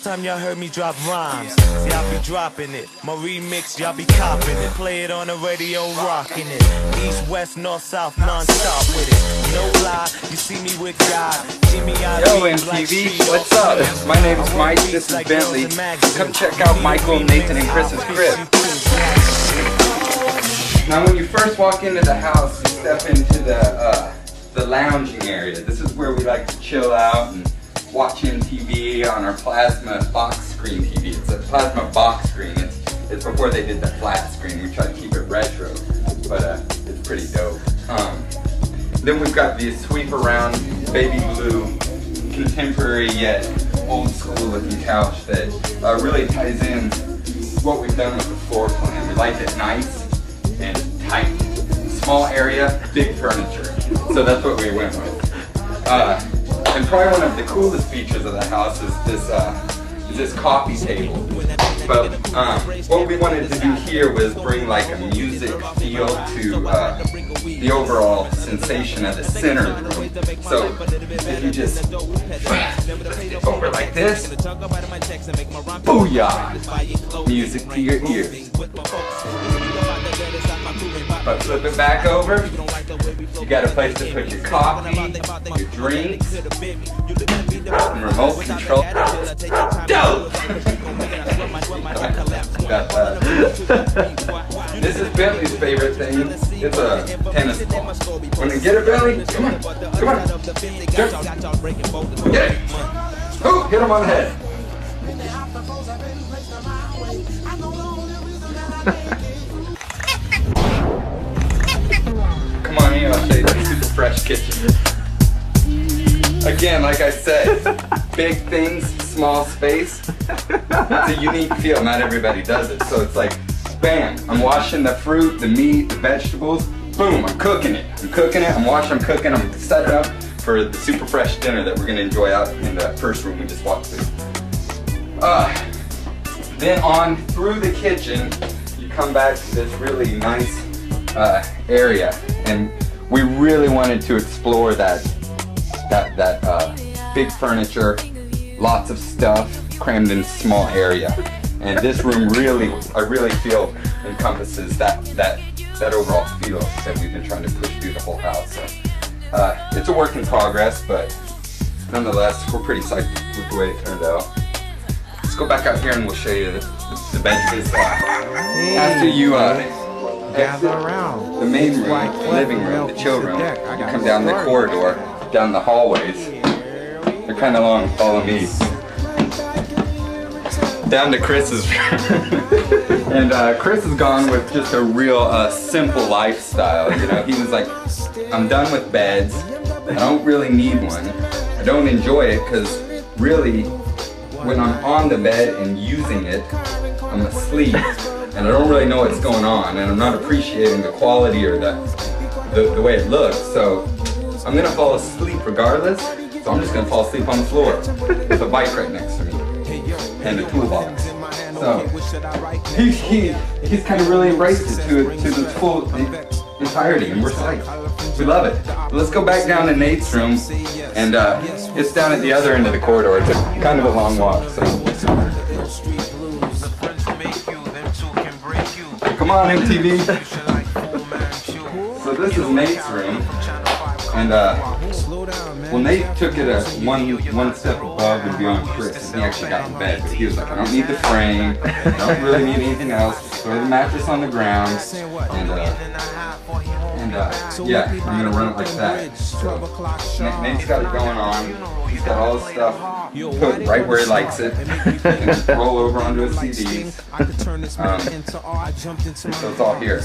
time y'all heard me drop rhymes. I be dropping it. My remix, y'all be copping it. Play it on the radio, rocking it. East, west, north, south, non-stop with it. No lie, you see me with God. See me Yo, MTV, what's up? My name is Mike, this is Bentley. Come check out Michael, Nathan, and Chris's crib. Now when you first walk into the house, you step into the, uh, the lounging area. This is where we like to chill out and watch TV on our plasma box screen TV. It's a plasma box screen. It's, it's before they did the flat screen. We try to keep it retro, but uh, it's pretty dope. Um, then we've got the sweep around baby blue, contemporary yet old school looking couch that uh, really ties in what we've done with the floor plan. We like it nice and tight. Small area, big furniture. So that's what we went with. Uh, and probably one of the coolest features of the house is this uh, is this coffee table. But um, what we wanted to do here was bring like a music feel to uh, the overall sensation of the center of the room. So if you just over like this, booyah, music to your ears. But flip it back over, you got a place to put your coffee, your drinks, and remote control. Dope! this is Bentley's favorite thing. It's a tennis ball. You get it, Bentley, come on, come on, jump. Get it. Oh, hit him on the head. kitchen. Again, like I said, big things, small space. It's a unique feel, not everybody does it. So it's like, bam, I'm washing the fruit, the meat, the vegetables, boom, I'm cooking it. I'm cooking it, I'm washing, I'm cooking, I'm setting up for the super fresh dinner that we're gonna enjoy out in the first room we just walked through. Uh, then on through the kitchen, you come back to this really nice uh, area. And we really wanted to explore that, that, that uh, big furniture, lots of stuff crammed in small area. And this room really, I really feel encompasses that, that, that overall feel that we've been trying to push through the whole house. So, uh, it's a work in progress, but nonetheless, we're pretty psyched with the way it turned out. Let's go back out here and we'll show you the, the, after you uh, gather around. the main room, the living room, the chill room, you come down the corridor, down the hallways. They're kind of long, follow me. Down to Chris's room. and uh, Chris has gone with just a real uh, simple lifestyle. You know, he was like, I'm done with beds. I don't really need one. I don't enjoy it because really, when I'm on the bed and using it, I'm asleep and I don't really know what's going on and I'm not appreciating the quality or the, the, the way it looks. So I'm gonna fall asleep regardless. So I'm just gonna fall asleep on the floor with a bike right next to me and a toolbox. So he, he, he's kind of really embraced it to, to the full entirety and we're psyched. We love it. But let's go back down to Nate's room and uh, it's down at the other end of the corridor. It's a, kind of a long walk. So. Come on, MTV. So this is Nate's room, and uh, well, Nate took it a one one step above and beyond Chris, and he actually got in bed. But he was like, I don't need the frame, I don't really need anything else. Just throw the mattress on the ground, and uh, and uh, yeah, I'm gonna run it like that. So Nate, Nate's got it going on. He's got all his stuff put right where he likes it, and roll over onto his CDs. Um, so it's all here.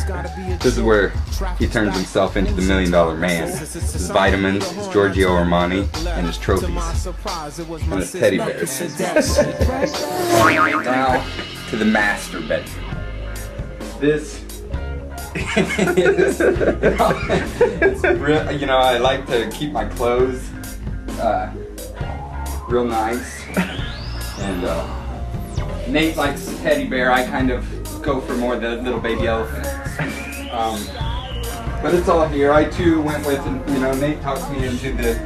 This is where he turns himself into the million dollar man. His vitamins, his Giorgio Armani, and his trophies. And his teddy bears. now to the master bedroom. This it's real, you know, I like to keep my clothes uh, real nice. And uh, Nate likes the teddy bear. I kind of go for more the little baby elephant. Um, but it's all here. I too went with, you know, Nate talked me into the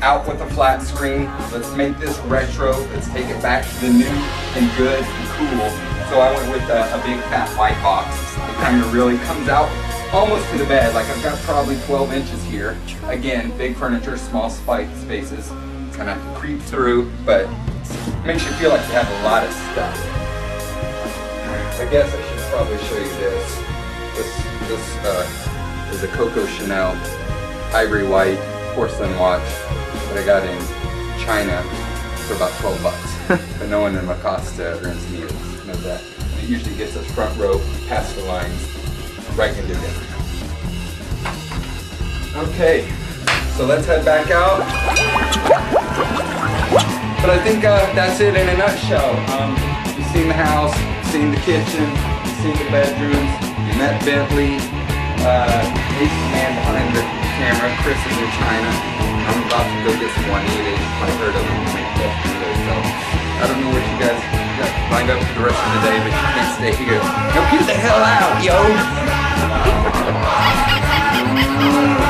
out with a flat screen. Let's make this retro. Let's take it back to the new and good and cool. So I went with a, a big fat white box. It kind of really comes out almost to the bed. Like I've got probably 12 inches here. Again, big furniture, small spaces. Kind of creep through, but makes you feel like you have a lot of stuff. I guess I should probably show you this. This, this uh, is a Coco Chanel ivory white porcelain watch that I got in China for about 12 bucks. but no one in Lacoste earns meals. Know that. It usually gets us front row, past the lines, right into dinner. Okay, so let's head back out. But I think uh, that's it in a nutshell. Um, you've seen the house, seen the kitchen, seen the bedrooms, you met Bentley, uh, he's the man behind the camera, Chris is in China. I'm about to go get some Juanita, probably heard of him, so I don't know what you guys lined up for the rest of the day, but you can't stay here. Now get the hell out, yo!